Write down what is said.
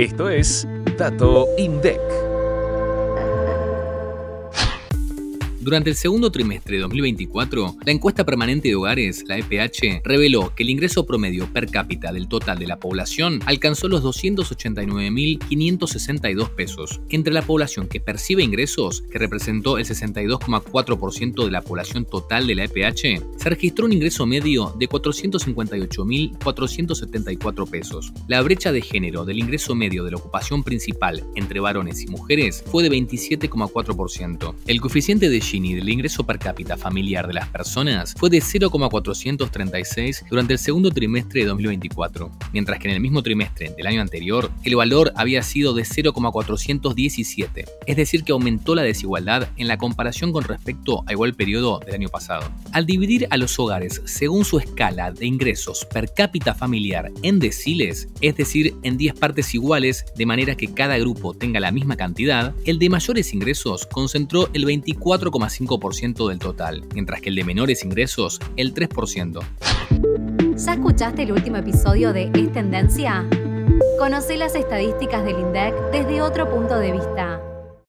Esto es Dato INDEC. Durante el segundo trimestre de 2024, la encuesta permanente de hogares, la EPH, reveló que el ingreso promedio per cápita del total de la población alcanzó los 289.562 pesos. Entre la población que percibe ingresos, que representó el 62,4% de la población total de la EPH, se registró un ingreso medio de 458.474 pesos. La brecha de género del ingreso medio de la ocupación principal entre varones y mujeres fue de 27,4%. El coeficiente de Gini del ingreso per cápita familiar de las personas fue de 0,436 durante el segundo trimestre de 2024, mientras que en el mismo trimestre del año anterior el valor había sido de 0,417, es decir que aumentó la desigualdad en la comparación con respecto a igual periodo del año pasado. Al dividir a los hogares según su escala de ingresos per cápita familiar en deciles, es decir, en 10 partes iguales de manera que cada grupo tenga la misma cantidad, el de mayores ingresos concentró el 24, 5% del total, mientras que el de menores ingresos el 3%. ¿Ya escuchaste el último episodio de Es Tendencia? Conoce las estadísticas del INDEC desde otro punto de vista.